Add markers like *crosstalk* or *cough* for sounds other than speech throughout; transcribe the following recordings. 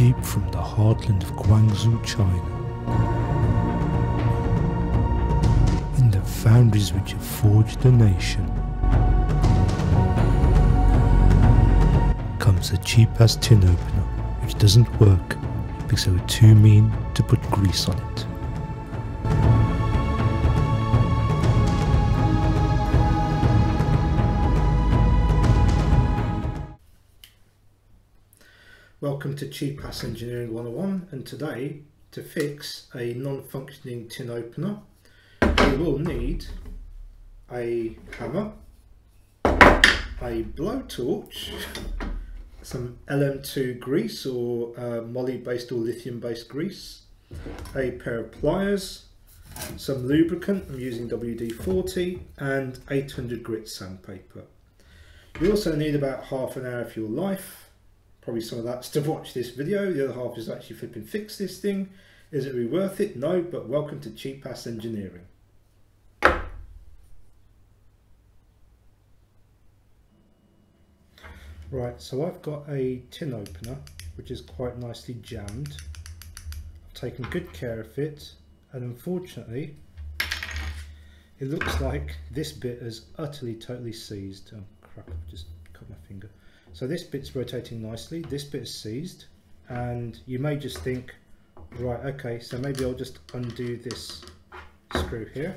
deep from the heartland of Guangzhou, China. In the foundries which have forged the nation, comes a cheap ass tin opener which doesn't work because they were too mean to put grease on it. Welcome to Cheap Ass Engineering 101 and today to fix a non-functioning tin opener we will need a hammer, a blowtorch, some LM2 grease or uh, moly based or lithium based grease, a pair of pliers, some lubricant, I'm using WD-40 and 800 grit sandpaper. You also need about half an hour of your life probably some of that's to watch this video. The other half is actually flipping fix this thing. Is it really worth it? No, but welcome to Cheap Ass Engineering. Right, so I've got a tin opener which is quite nicely jammed. I've taken good care of it and unfortunately it looks like this bit is utterly totally seized. Oh crap, I just cut my finger. So this bit's rotating nicely, this bit is seized, and you may just think, right, okay, so maybe I'll just undo this screw here.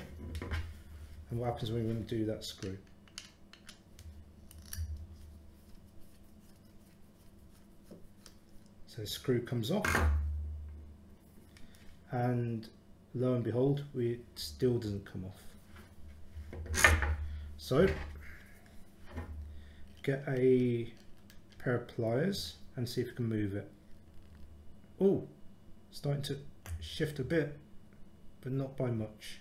And what happens when we undo that screw? So the screw comes off, and lo and behold, we, it still doesn't come off. So, get a pair of pliers and see if we can move it. Oh, starting to shift a bit, but not by much.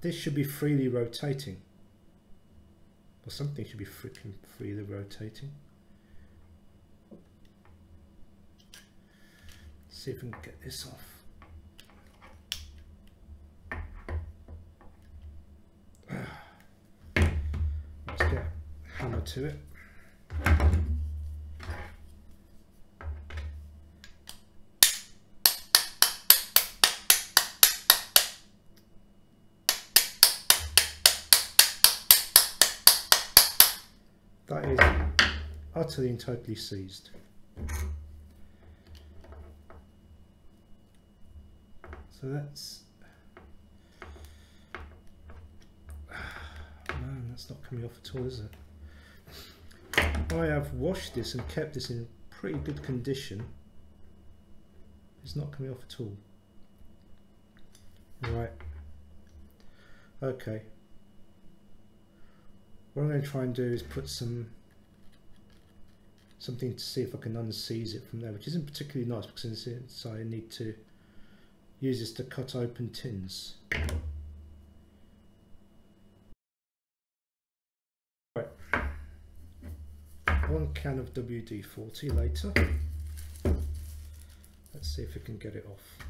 This should be freely rotating. Or something should be freaking freely rotating. see if we can get this off. Ah. Let's get a hammer to it. That is utterly and totally seized. So that's man, that's not coming off at all, is it? I have washed this and kept this in pretty good condition. It's not coming off at all. Right. Okay. What I'm going to try and do is put some something to see if I can unseize it from there, which isn't particularly nice because I need to use this to cut open tins. Right. One can of WD-40 later. Let's see if we can get it off.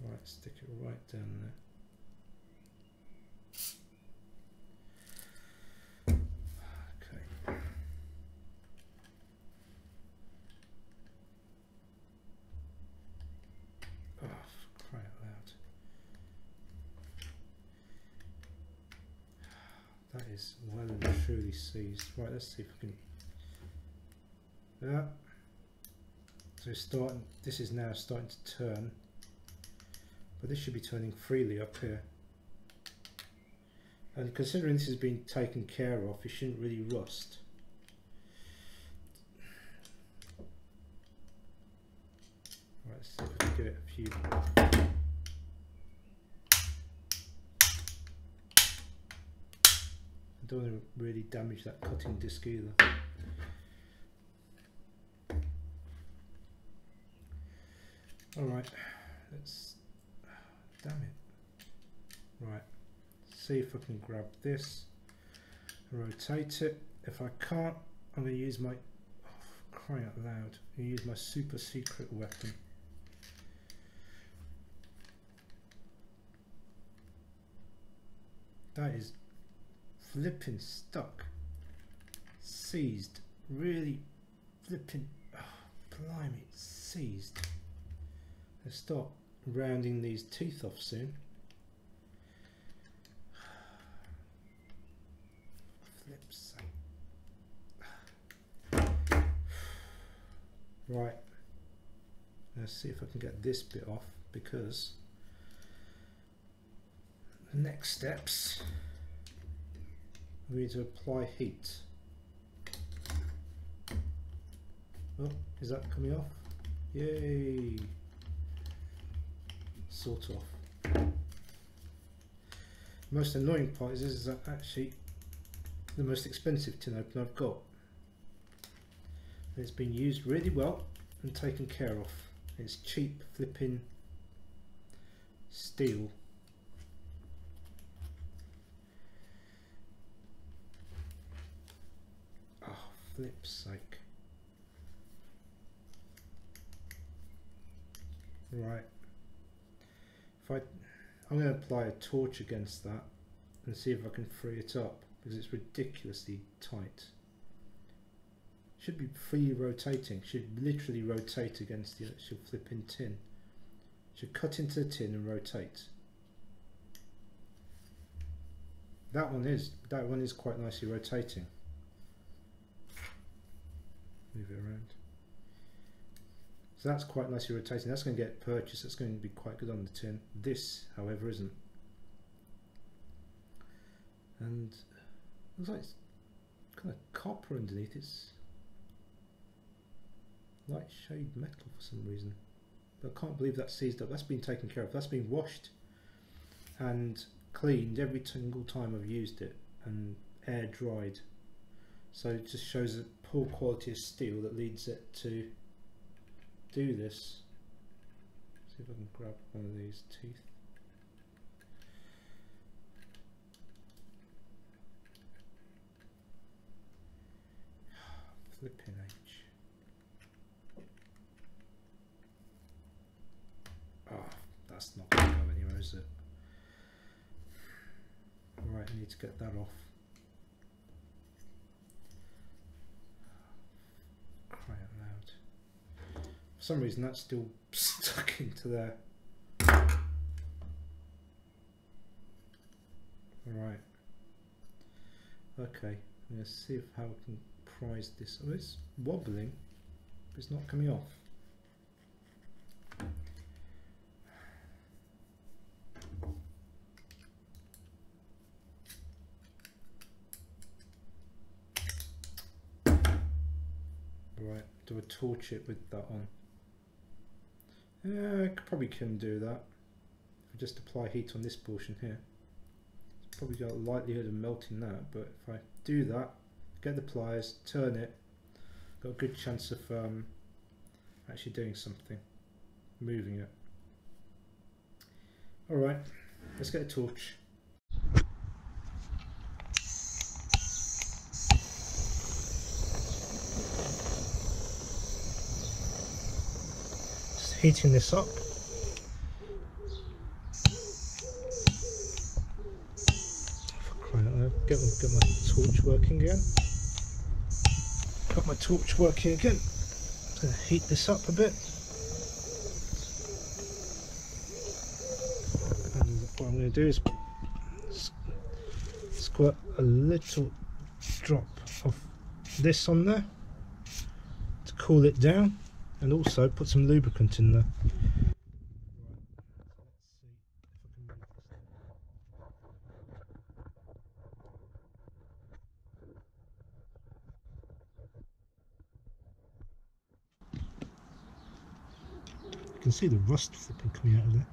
Right, stick it right down there. Okay. Ah, Cry out loud. That is well and truly seized. Right, let's see if we can. Yeah. So it's starting. This is now starting to turn. But this should be turning freely up here. And considering this has been taken care of, it shouldn't really rust. Right, let's see if I can give it a few. I don't want to really damage that cutting disc either. Alright, let's damn it. Right, see if I can grab this, rotate it. If I can't, I'm going to use my, oh, cry out loud, use my super secret weapon. That is flipping stuck. Seized. Really flipping. Oh, blimey, seized. Start rounding these teeth off soon. Flip's. Right. Let's see if I can get this bit off because the next steps we need to apply heat. Oh, is that coming off? Yay! Sort of. Most annoying part is this is actually the most expensive tin opener I've got. It's been used really well and taken care of. It's cheap flipping steel. Oh, flip's sake. Right. If I, I'm going to apply a torch against that and see if I can free it up because it's ridiculously tight. Should be free rotating, should literally rotate against the actual flipping tin. Should cut into the tin and rotate. That one is, that one is quite nicely rotating. Move it around. So that's quite nicely rotating. That's going to get purchased. That's going to be quite good on the tin. This, however, isn't. And looks like it's kind of copper underneath. It's light shade metal for some reason. But I can't believe that's seized up. That's been taken care of. That's been washed and cleaned every single time I've used it and air dried. So it just shows the poor quality of steel that leads it to do this. See if I can grab one of these teeth. *sighs* Flipping H. Ah, oh, that's not going to go anywhere, is it? Right, I need to get that off. Cry out loud. For some reason that's still *laughs* stuck into there. Right. Okay, let's see if how we can prise this. Oh, it's wobbling, but it's not coming off. Right, do a torch it with that on. Yeah, I probably can do that. I just apply heat on this portion here. It's probably got a likelihood of melting that, but if I do that, get the pliers, turn it, got a good chance of um, actually doing something, moving it. Alright, let's get a torch. Heating this up. Get, get my torch working again. Got my torch working again. I'm going to heat this up a bit. And what I'm going to do is squirt a little drop of this on there to cool it down and also put some lubricant in there. You can see the rust flipping coming out of there.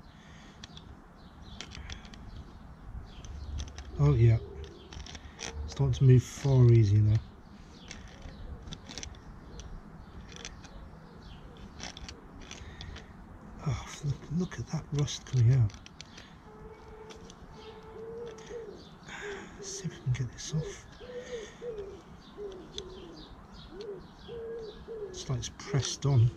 Oh yeah, starting to move far easier now. Oh, look, look at that rust coming out. Let's see if we can get this off. It's like it's pressed on.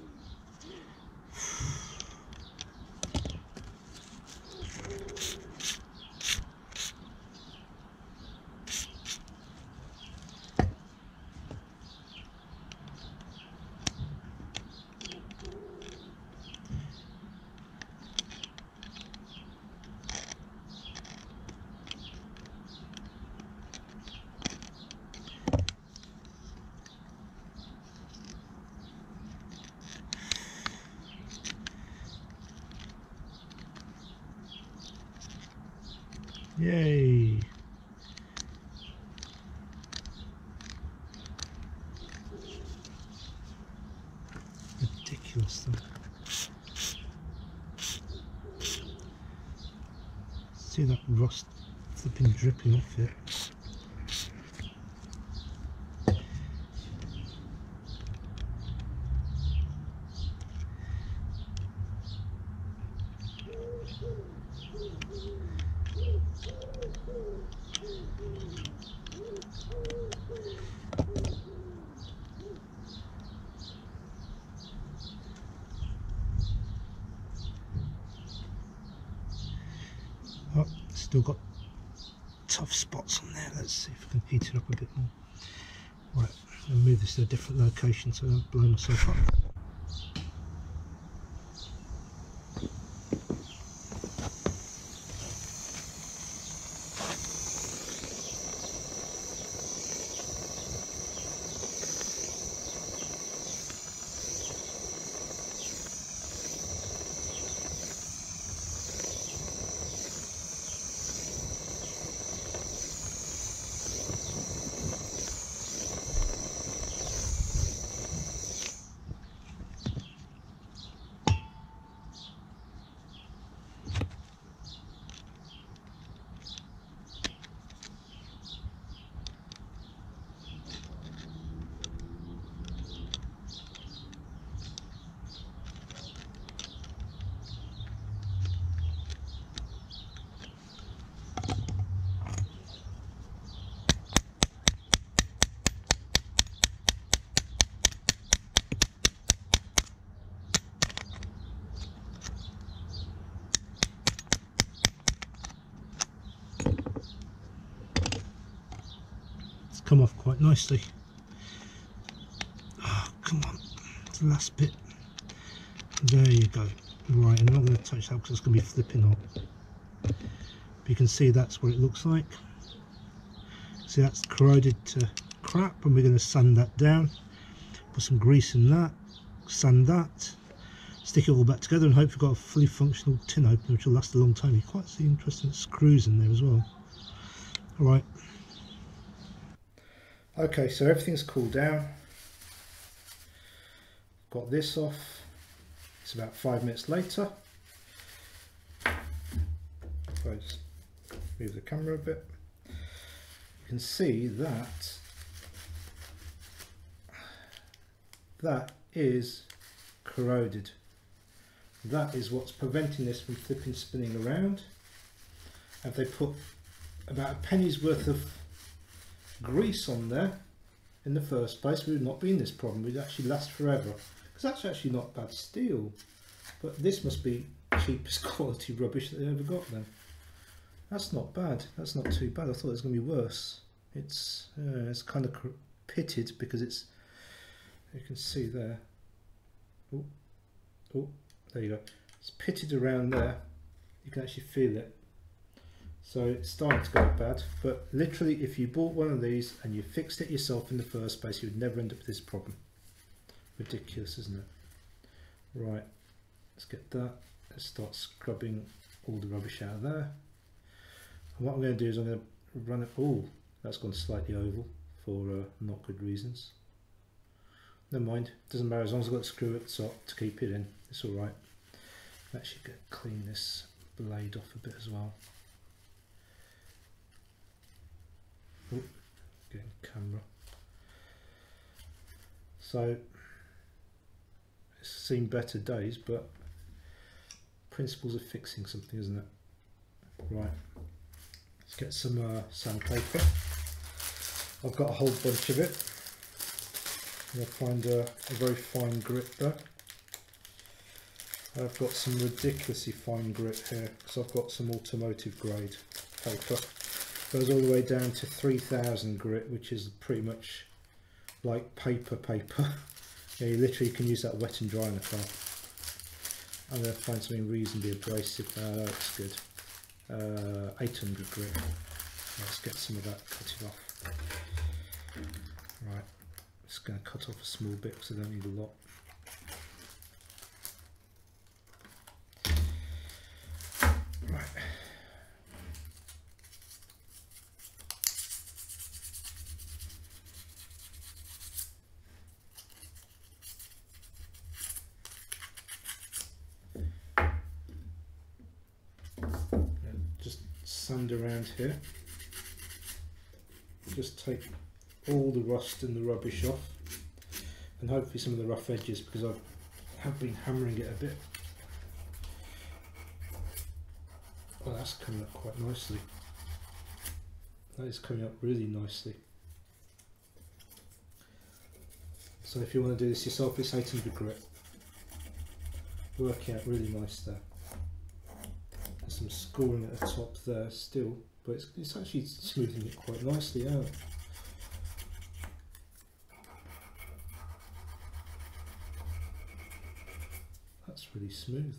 Yay! See that rust flipping dripping off it. Oh, still got tough spots on there. Let's see if I can heat it up a bit more. Right, I'll move this to a different location so I blow myself up. Come off quite nicely. Oh, come on, the last bit. There you go. Right, I'm not going to touch that because it's going to be flipping hot. But you can see that's what it looks like. See that's corroded to crap and we're going to sand that down. Put some grease in that, sand that, stick it all back together and hope we've got a fully functional tin opener which will last a long time. You quite see interesting screws in there as well. Alright. Okay, so everything's cooled down. Got this off. It's about five minutes later. If I just move the camera a bit, you can see that that is corroded. That is what's preventing this from flipping spinning around. And they put about a penny's worth of grease on there in the first place, we would not be in this problem. We'd actually last forever. Because that's actually not bad steel. But this must be cheapest *laughs* quality rubbish that they ever got then. That's not bad. That's not too bad. I thought it was going to be worse. It's uh, it's kind of pitted because it's you can see there. Oh, oh, there you go. It's pitted around there. You can actually feel it. So it's starting to go bad, but literally if you bought one of these and you fixed it yourself in the first place, you would never end up with this problem. Ridiculous, isn't it? Right, let's get that. Let's start scrubbing all the rubbish out of there. And what I'm going to do is I'm going to run it, oh, that's gone slightly oval for uh, not good reasons. Never mind, doesn't matter as long as I've got a screw at the top to keep it in, it's alright. Actually get clean this blade off a bit as well. Ooh, getting camera. So it's seen better days, but principles of fixing something, isn't it? Right, let's get some uh, sandpaper. I've got a whole bunch of it. You'll find a, a very fine grit there. I've got some ridiculously fine grit here because I've got some automotive grade paper goes all the way down to 3000 grit which is pretty much like paper paper. *laughs* Yeah, you literally can use that wet and dry in the car. I'm going to find something reasonably abrasive. Uh, that's good. Uh, 800 grit. Let's get some of that cutting off. Right. Just going to cut off a small bit because I don't need a lot sand around here. Just take all the rust and the rubbish off and hopefully some of the rough edges because I have been hammering it a bit. Well that's coming up quite nicely. That is coming up really nicely. So if you want to do this yourself it's 800 grit. Working out really nice there. There's some scoring at the top there still but it's, it's actually smoothing it quite nicely out. That's really smooth.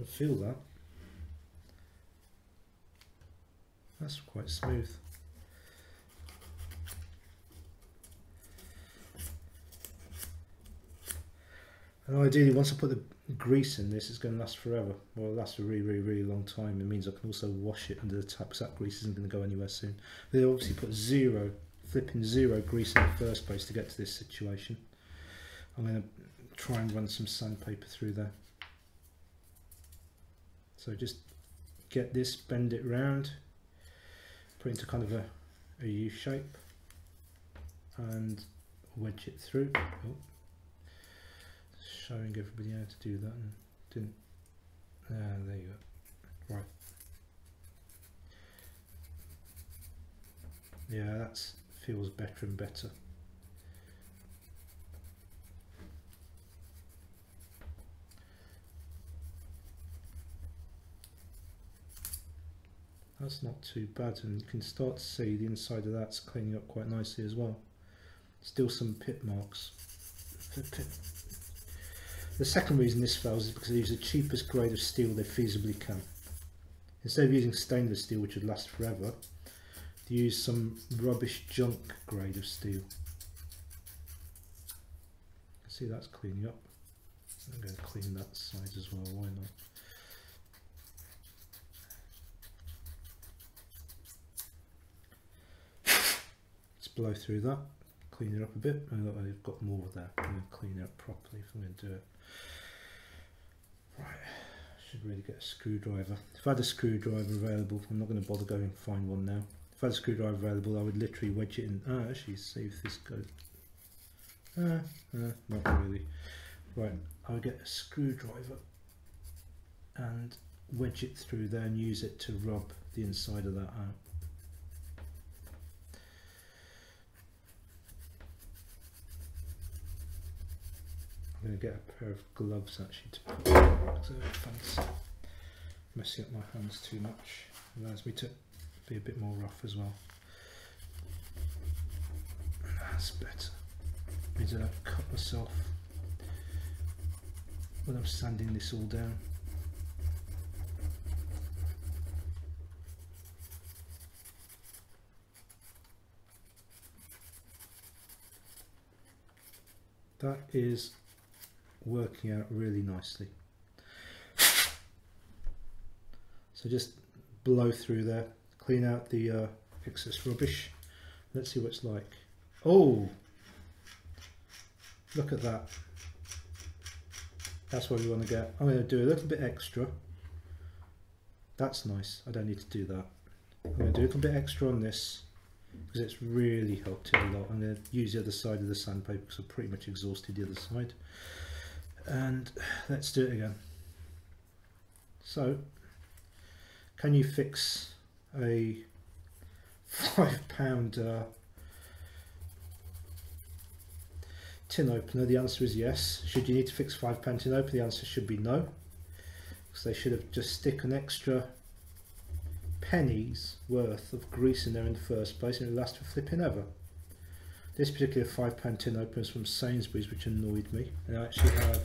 I feel that. That's quite smooth. And ideally, once I put the grease in this, is going to last forever. Well, it lasts a really, really, really long time. It means I can also wash it under the tap because that grease isn't going to go anywhere soon. They obviously put zero, flipping zero grease in the first place to get to this situation. I'm going to try and run some sandpaper through there. So just get this, bend it round, put it into kind of a, a U shape and wedge it through. Oh showing everybody how to do that and didn't. Ah, there you go. Right. Yeah, that feels better and better. That's not too bad and you can start to see the inside of that's cleaning up quite nicely as well. Still some pit marks. The second reason this fails is because they use the cheapest grade of steel they feasibly can. Instead of using stainless steel which would last forever, they use some rubbish junk grade of steel. See that's cleaning up. I'm going to clean that side as well, why not? Let's blow through that, clean it up a bit. I've got more there. I'm going to clean it up properly if I'm going to do it. Right, should really get a screwdriver. If I had a screwdriver available, I'm not going to bother going and find one now. If I had a screwdriver available, I would literally wedge it in. Ah, actually, see if this goes. Ah, ah, not really. Right, I'll get a screwdriver and wedge it through there and use it to rub the inside of that out. I'm going to get a pair of gloves actually to put so fancy messing up my hands too much. Allows me to be a bit more rough as well. That's better. Means I don't cut myself when I'm sanding this all down. That is working out really nicely. So just blow through there, clean out the uh, excess rubbish. Let's see what it's like. Oh, look at that. That's what we want to get. I'm going to do a little bit extra. That's nice. I don't need to do that. I'm going to do a little bit extra on this because it's really helped it a lot. I'm going to use the other side of the sandpaper because I've pretty much exhausted the other side and *sighs* let's do it again. So can you fix a five pound uh, tin opener? The answer is yes. Should you need to fix five pound tin opener? The answer should be no. Because they should have just stick an extra pennies worth of grease in there in the first place and it lasts for flipping ever this particular £5 tin opener is from Sainsbury's, which annoyed me. And I actually have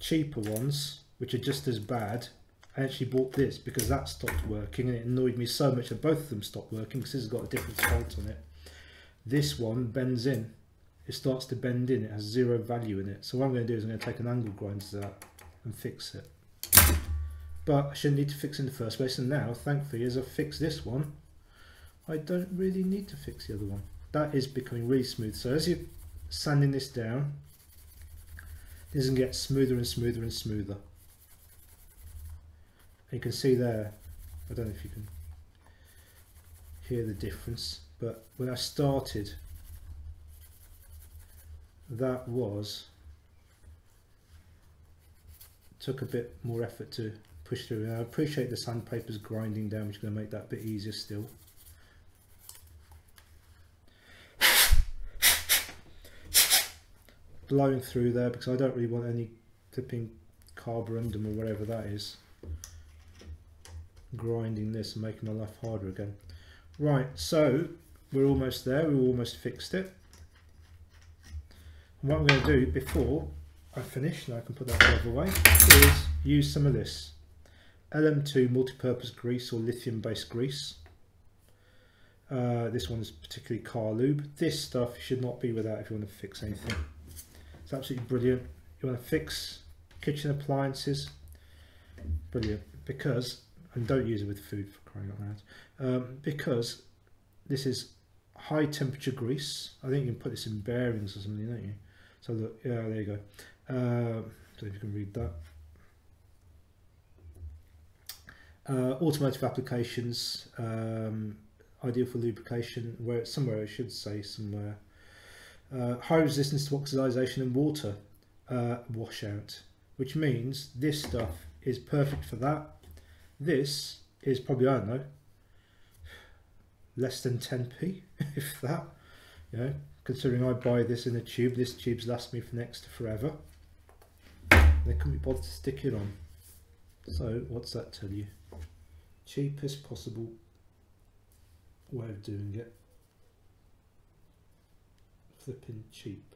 cheaper ones, which are just as bad. I actually bought this because that stopped working and it annoyed me so much that both of them stopped working because this has got a different fault on it. This one bends in. It starts to bend in. It has zero value in it. So what I'm going to do is I'm going to take an angle grinder to and fix it. But I shouldn't need to fix in the first place. And now, thankfully, as I've fixed this one, I don't really need to fix the other one that is becoming really smooth. So as you're sanding this down, this can get smoother and smoother and smoother. You can see there, I don't know if you can hear the difference but when I started that was took a bit more effort to push through and I appreciate the sandpaper's grinding down which is going to make that a bit easier still blowing through there because I don't really want any flipping carborundum or whatever that is grinding this and making my life harder again. Right so we're almost there we almost fixed it. And what I'm going to do before I finish and I can put that glove away is use some of this. LM2 multi-purpose grease or lithium based grease. Uh, this one is particularly car lube this stuff should not be without if you want to fix anything it's absolutely brilliant. You want to fix kitchen appliances? Brilliant. Because and don't use it with food for crying out loud um, because this is high temperature grease. I think you can put this in bearings or something don't you? So look yeah there you go. Uh, don't know if you can read that. Uh, automotive applications um, ideal for lubrication where somewhere I should say somewhere uh, high resistance to oxidization and water uh, washout which means this stuff is perfect for that. This is probably I don't know less than 10p *laughs* if that you know considering I buy this in a tube. This tube's last me for next to forever. They couldn't be bothered to stick it on. So what's that tell you? Cheapest possible way of doing it flipping cheap.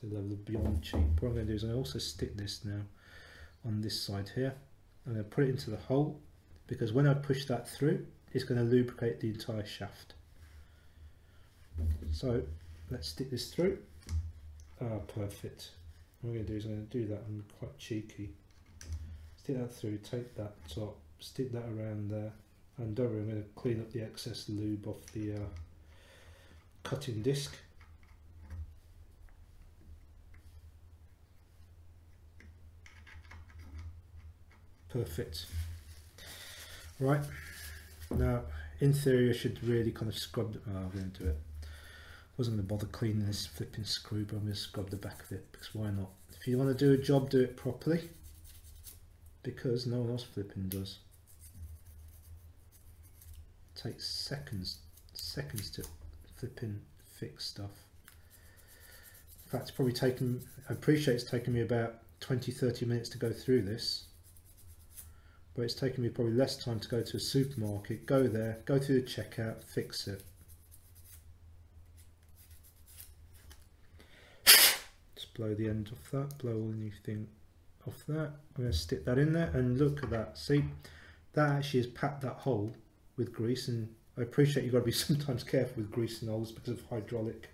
To the level of beyond cheap. What I'm going to do is I also stick this now on this side here. I'm going to put it into the hole because when I push that through it's going to lubricate the entire shaft. So let's stick this through. Ah perfect. What I'm going to do is I'm going to do that I'm quite cheeky. Stick that through take that top stick that around there and don't worry I'm going to clean up the excess lube off the uh, cutting disc. Perfect. Right. Now in theory I should really kind of scrub oh, I'm going to do it. Wasn't going to bother cleaning this flipping screw but I'm going to scrub the back of it because why not? If you want to do a job do it properly because no one else flipping does. Takes seconds seconds to flipping fix stuff in fact it's probably taken I appreciate it's taken me about 20-30 minutes to go through this but it's taken me probably less time to go to a supermarket, go there, go through the checkout, fix it. Just blow the end off that, blow all the anything off that. I'm going to stick that in there and look at that. See, that actually has packed that hole with grease and I appreciate you've got to be *laughs* sometimes careful with grease and because of hydraulic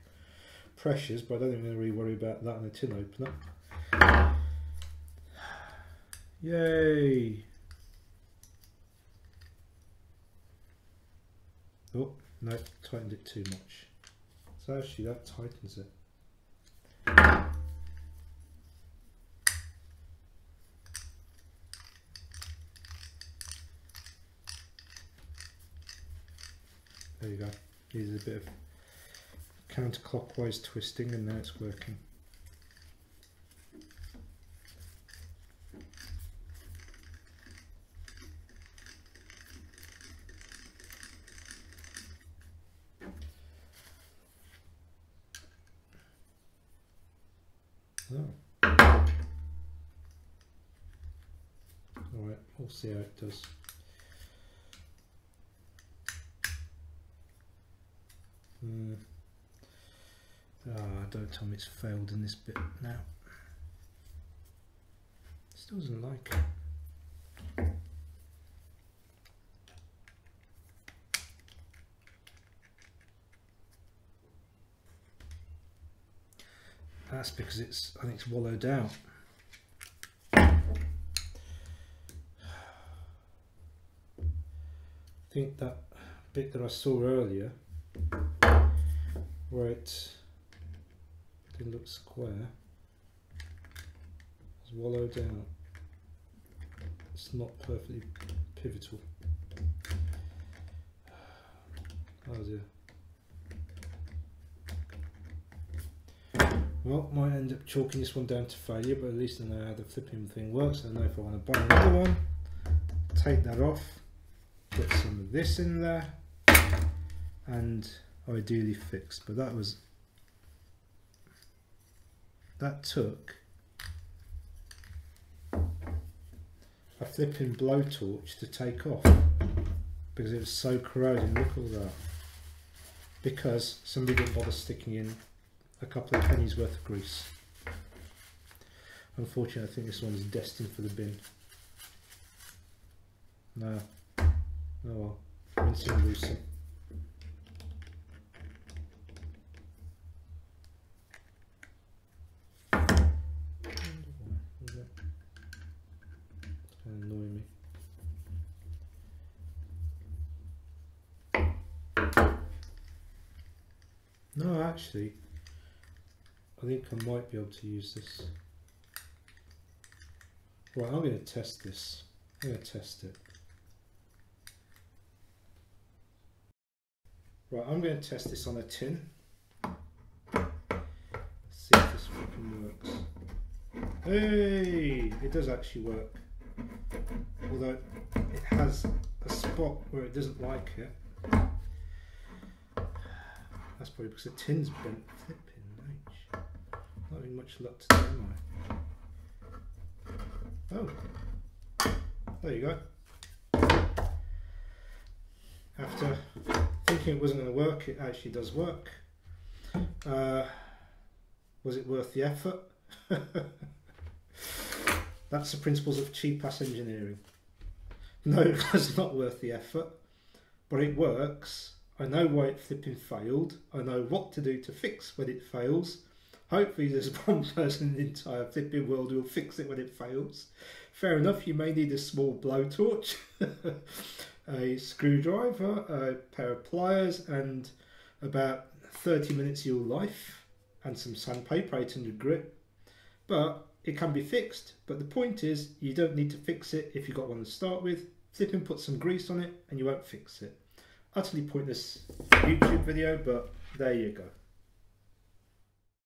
pressures, but I don't think I'm going to really worry about that in a tin opener. Yay! Oh, no, tightened it too much. So actually that tightens it. There you go. A bit of counterclockwise twisting and now it's working. Oh. All right, we'll see how it does. Mm. Oh, don't tell me it's failed in this bit now. Still doesn't like it. That's because it's I think it's wallowed out. I think that bit that I saw earlier where it didn't look square was wallowed out it's not perfectly pivotal. *sighs* Oh dear. Well, might end up chalking this one down to failure, but at least I know how the flipping thing works. I know if I want to buy another one, take that off, put some of this in there, and ideally fixed But that was that took a flipping blowtorch to take off because it was so corroding. Look all that. Because somebody didn't bother sticking in a couple of pennies worth of grease. Unfortunately, I think this one's destined for the bin. No. Oh well. Rinse and loosen. annoy me. No, actually, I think I might be able to use this. Right, I'm going to test this. I'm going to test it. Right, I'm going to test this on a tin. see if this fucking works. Hey, it does actually work. Although it has a spot where it doesn't like it. That's probably because the tin's bent flipping. Not having much luck today, am I? Oh, there you go. After thinking it wasn't going to work, it actually does work. Uh, was it worth the effort? *laughs* That's the principles of cheap ass engineering. *laughs* No, it's not worth the effort, but it works. I know why it flipping failed. I know what to do to fix when it fails. Hopefully, there's *laughs* one person in the entire flipping world who'll fix it when it fails. Fair enough, you may need a small blowtorch, *laughs* a screwdriver, a pair of pliers, and about 30 minutes of your life, and some sandpaper 800 grit. But it can be fixed, but the point is you don't need to fix it if you've got one to start with. Flip and put some grease on it and you won't fix it. Utterly pointless YouTube video, but there you go.